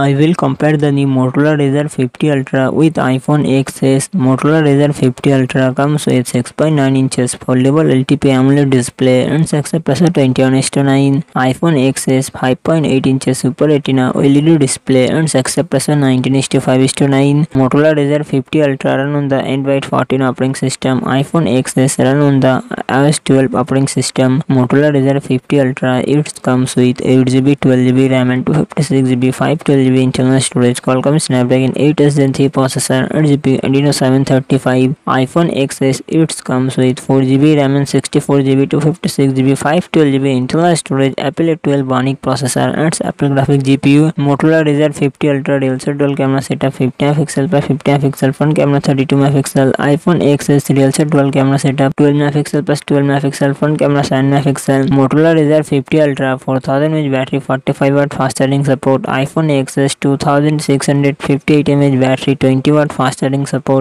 I will compare the new Motorola Razr 50 Ultra with iPhone XS. Motorola Razr 50 Ultra comes with 6.9 inches foldable LTP AMOLED display and success plus 21:9. iPhone XS 5.8 inches Super Retina OLED display and success plus 19:5:9. Motorola Razr 50 Ultra run on the Android 14 operating system. iPhone XS run on the iOS 12 operating system. Motorola Razr 50 Ultra it comes with 8GB, 12GB RAM and 256GB, 512GB internal storage. Qualcomm Snapdragon 8s Gen 3 processor, 8GB Adreno 735. iPhone XS it comes with 4GB RAM and 64GB, 256GB, 512GB internal storage. Apple A12 Bionic processor and Apple graphic GPU. Motorola Razr 50 Ultra dual set dual camera setup 50 megapixel by 50 megapixel front camera 32 megapixel. iPhone XS real set dual camera setup 12 megapixel plus 12 megapixel front camera 7 megapixel. Motorola Razr 50 Ultra 4000 mAh battery 45 watt fast charging support. iPhone XS 2658 mAh battery 20 watt fast charging support.